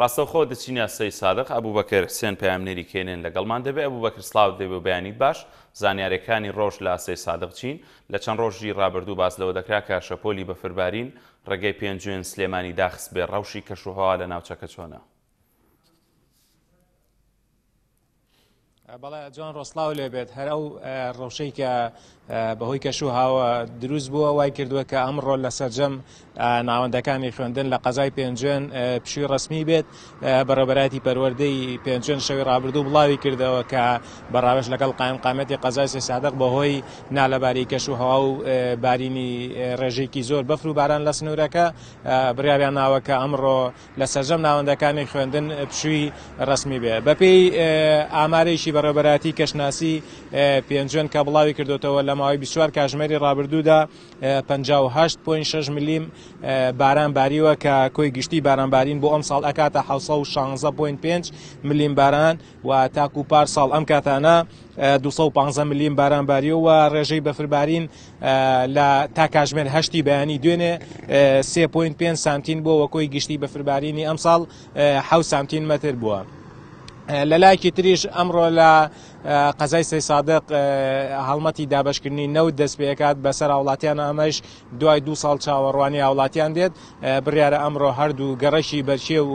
ڕاستەوخۆ دەچینە سەری سادق ئەبوبەکر حسێن پەیامنێری کێنێن لەگەڵمان دەبێ ئەبوبەکر سڵاوت لێبێ و بەیانیت باش زانیارێکانی ڕۆژ لە سەی سادق چین لە چەند ڕۆژی ڕابردوو باس لەوە دەکرا کە شەپۆلی بەفربارین ڕێگەی پێنجوێن سلێمانی داخستبێ ڕەوشی کەشوهەوا لە ناوچەکە چۆنە؟ بەڵێ جوان ڕۆسلااو لێ بێت هەر ئەو ڕەوشەی کە بەهۆی کەش و هاوە دروست بووە وای کردووە کە ئەمڕۆ لە سرجەم ناوەندەکانی خوێندن لە قەزای پێنجێن پشوی ڕسمی بێت بەڕێبەراتی پەروەردەی پێنجێن شەوی ڕابردوو بڵاوی کردەوە کە بەڕاوش لەگەڵ قایم قامەتی قەزای سێسادق بەهۆی نالەباری کەش و هەوا و بارینی ڕێژێکی زۆر بەفر و باران لە سنوورەکە بڕیاریان ناوە کە ئەمڕۆ لە سەرجەم ناوەندەکانی خوێندن پشووی ڕەسمی بێ. بەپێی ئامارێکی بەڕێوەبەرایەتی کەشناسی پێنجوێن کە بڵاوی کردوتەوە لە ماوەی 24 کاژمێری ڕابردوودا 58.6 ملیم باران باریوە کە کۆی گشتی بارانبارین بۆ ئەمساڵ ئەکاتە 716.5 ملیم باران. و تاکوو پار ساڵ ئەم کاتانە دوو سەد و پانزە ملیم باران بارییەوە و ڕێژەی بەفربارین لە تا کاژمێر هەشتی بەیانی دوێنێ سێ پوین پێنج سانتین بۆ وەکۆی گشتی بەفربارینی ئەمساڵ حەو سانتین مەتر بووە. لەلایەکی تریش ئەمڕۆ لە قەزای سەی سادق هەڵمەتی دابشکردنی نەوت دەست پێکات بەسەر هاوڵاتیان ئەمەش دوای دو ساڵ چاوەڕوانی هاوڵاتیان دێت بڕیارە ئەمڕۆ هەردوو گەڕەکی بەرچێ و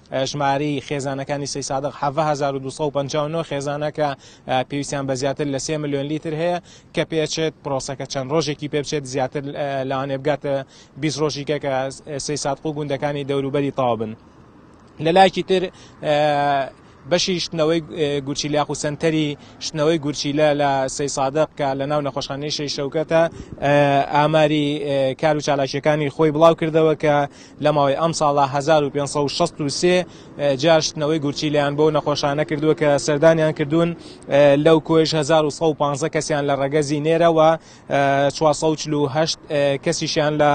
ژمارەی خێزانەکانی سەیسادق حەڤە هەزار و دوو سەد و پەنجا و نۆ خێزانە کە پێویستیان بە زیاتر لە سێ ملیۆن لیتر هەیە کە پێچێت پرۆسەکە چەند ڕۆژێکی پێ بچێت زیاتر لەوانێ بگاتە بیست ڕۆژیکە کە سەیسادق و گوندەکانی دەوروبەری تاو بن لە لایکی تر بەشی شتنەوەی گورچی لە یاخو سنتەری شتنەوەی گورچی لە لە سەی سادق کە لە ناو نەخۆشخانەی شەی شەوکەتە ئاماری کار و چالاکیەکانی خۆی بڵاو کردەوە کە لە ماوەی ئەم ساڵە هەزار و پێنج سەد و شەست و سێ جار شتنەوەی گورچیلیان بەو نەخۆشانە کردووە کە سەردانیان کردوون لەو کۆیش هەزار و سەد و پانزە کەسیان لە ڕەگەزی نێرەوە چوار سەد و چل و هەشت کەسیشیان لە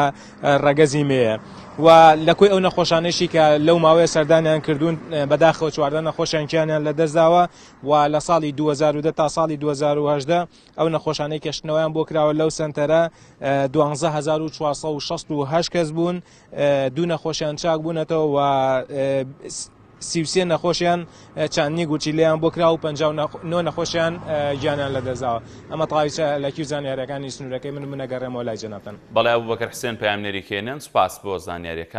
ڕەگەزی مێیە و لە کۆی ئەو نەخۆشانەشی کە لەو ماوەیە سەردانیان کردوون بەداخەوە چواردە نەخۆشیان گیانیان لە دەستداوە و لە ساڵی 2010 تا ساڵی 2018 ئەو نەخۆشانەی کە شکنەوەیان بۆ کراوە لەو سنتەرە 12468 کەس بوون دوو نەخۆشیان چاک بوونەتەوە و سیوسێ نەخۆشیان چاندنی گوچی لێیان بۆ کرا و پ نۆ نەخۆشیان گیانیان لە دەزاوە ئەمە تاویچە لەکی زانیارەکانی سنوورەکەی من منەگەڕێمەوە لای جەنابتن بەڵێ بەکر حسێن پامنێری کێنن سوپاس بۆ زانیاریەکە